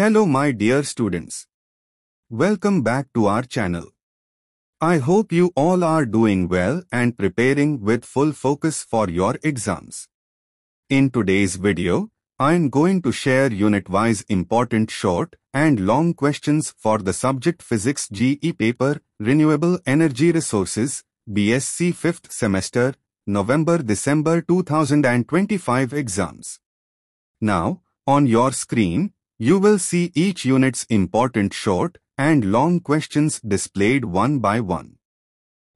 Hello my dear students. Welcome back to our channel. I hope you all are doing well and preparing with full focus for your exams. In today's video, I am going to share unit-wise important short and long questions for the subject Physics GE paper Renewable Energy Resources BSc 5th semester November-December 2025 exams. Now, on your screen, you will see each unit's important short and long questions displayed one by one.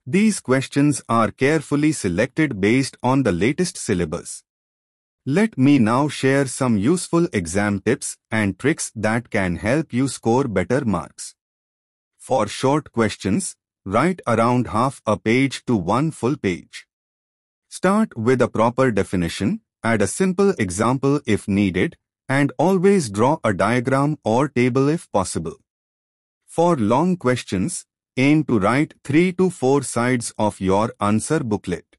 These questions are carefully selected based on the latest syllabus. Let me now share some useful exam tips and tricks that can help you score better marks. For short questions, write around half a page to one full page. Start with a proper definition, add a simple example if needed, and always draw a diagram or table if possible. For long questions, aim to write 3 to 4 sides of your answer booklet.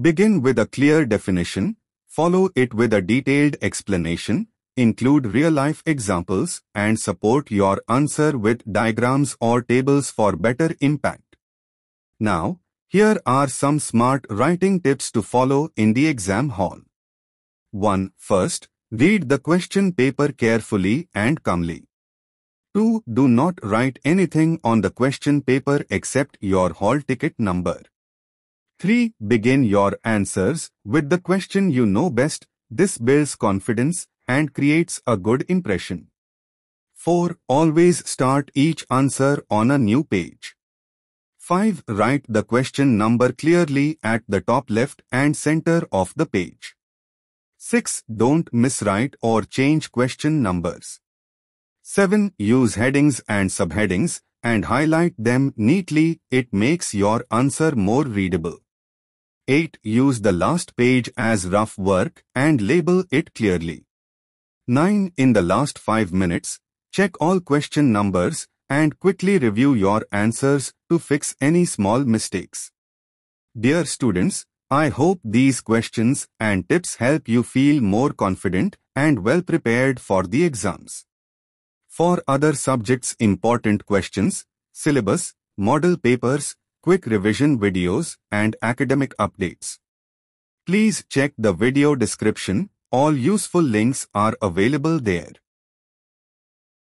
Begin with a clear definition, follow it with a detailed explanation, include real-life examples, and support your answer with diagrams or tables for better impact. Now, here are some smart writing tips to follow in the exam hall. 1. First, read the question paper carefully and calmly. 2. Do not write anything on the question paper except your hall ticket number. 3. Begin your answers with the question you know best. This builds confidence and creates a good impression. 4. Always start each answer on a new page. 5. Write the question number clearly at the top left and center of the page. 6. Don't miswrite or change question numbers. 7. Use headings and subheadings and highlight them neatly. It makes your answer more readable. 8. Use the last page as rough work and label it clearly. 9. In the last 5 minutes, check all question numbers and quickly review your answers to fix any small mistakes. Dear students, I hope these questions and tips help you feel more confident and well prepared for the exams. For other subjects important questions, syllabus, model papers, quick revision videos and academic updates. Please check the video description, all useful links are available there.